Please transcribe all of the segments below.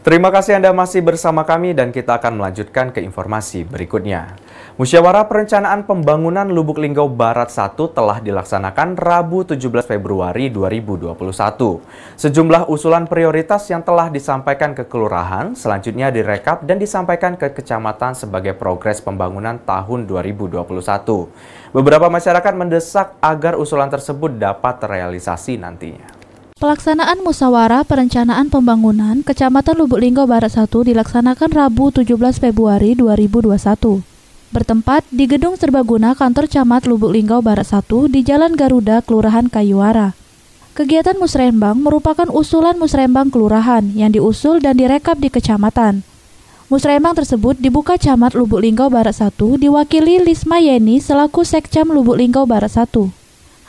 Terima kasih Anda masih bersama kami dan kita akan melanjutkan ke informasi berikutnya. Musyawarah Perencanaan Pembangunan Lubuk Linggau Barat 1 telah dilaksanakan Rabu 17 Februari 2021. Sejumlah usulan prioritas yang telah disampaikan ke kelurahan selanjutnya direkap dan disampaikan ke kecamatan sebagai progres pembangunan tahun 2021. Beberapa masyarakat mendesak agar usulan tersebut dapat terrealisasi nantinya. Pelaksanaan musyawarah perencanaan pembangunan Kecamatan Lubuk Linggau Barat 1 dilaksanakan Rabu 17 Februari 2021. Bertempat di Gedung Serbaguna Kantor Camat Lubuk Linggau Barat 1 di Jalan Garuda, Kelurahan Kayuara. Kegiatan musrembang merupakan usulan musrembang kelurahan yang diusul dan direkap di kecamatan. Musrembang tersebut dibuka Camat Lubuk Linggau Barat 1 diwakili Lisma Yeni selaku Sekcam Lubuk Linggau Barat 1.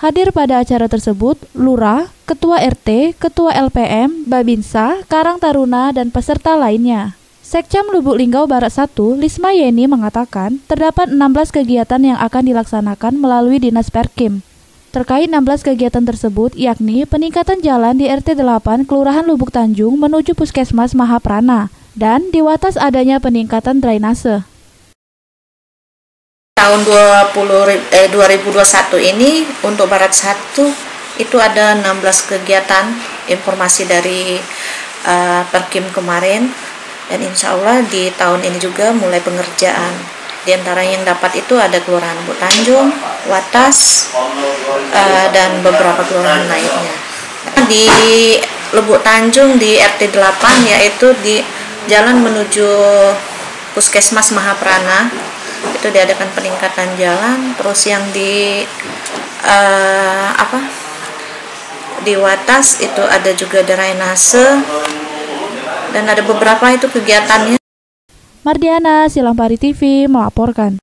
Hadir pada acara tersebut Lurah, Ketua RT, Ketua LPM, Babinsa, Karang Taruna, dan peserta lainnya. Sekcam Lubuk Linggau Barat 1, Lisma Yeni mengatakan terdapat 16 kegiatan yang akan dilaksanakan melalui Dinas Perkim. Terkait 16 kegiatan tersebut yakni peningkatan jalan di RT 8 Kelurahan Lubuk Tanjung menuju Puskesmas Mahaprana dan di Watas adanya peningkatan drainase tahun 20 eh, 2021 ini untuk Barat 1 itu ada 16 kegiatan informasi dari uh, Perkim kemarin. Dan insya Allah di tahun ini juga mulai pengerjaan. Di antara yang dapat itu ada Kelurahan Bu Tanjung, Watas, uh, dan beberapa kelurahan lainnya. Di Lubuk Tanjung di RT 8 yaitu di jalan menuju Puskesmas Mahaprana itu diadakan peningkatan jalan terus yang di uh, apa di Watas itu ada juga drainase dan ada beberapa itu kegiatannya. Mardiana Silampari TV melaporkan